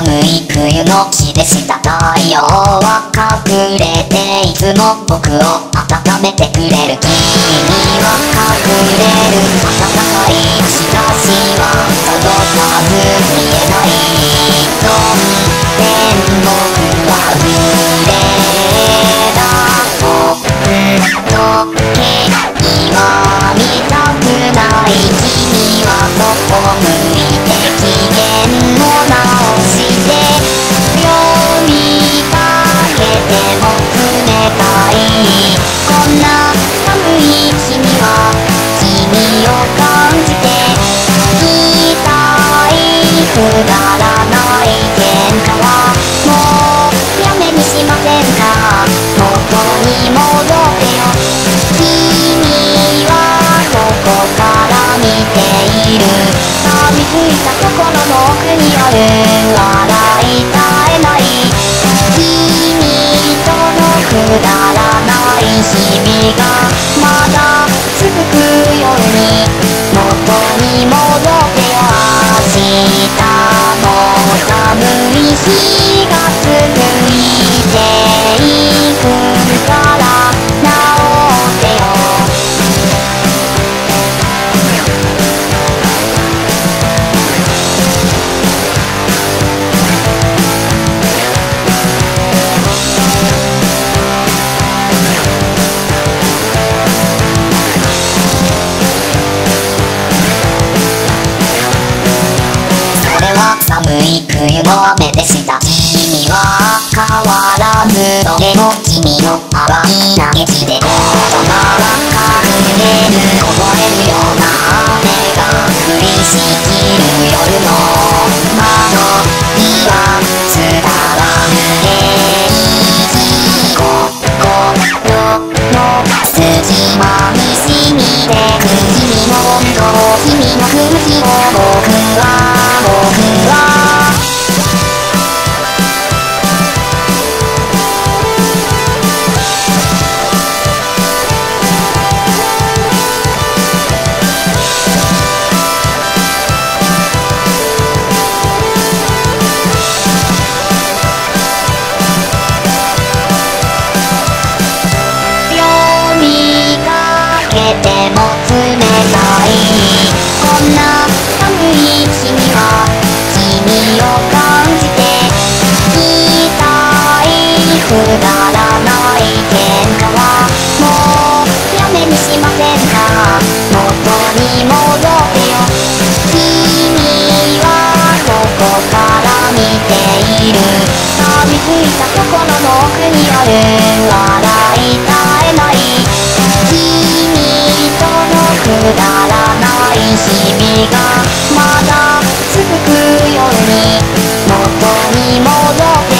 寒い冬の日でした太陽は隠れていつも僕を温めてくれる君は隠れる暖かい日差しは届かくだらない喧嘩はもうやめにしませんか元に戻ってよ。君はここから見ている。錆びついた心の奥にある。い冬の雨でした君は変わらずどれも君の淡い嘆きで言葉は隠れるこぼれる。ような雨がに戻ってよ君はここから見ている。錆びついた心の奥にある。笑い絶えない君とのくだらない日々がまだ続くように。元に戻って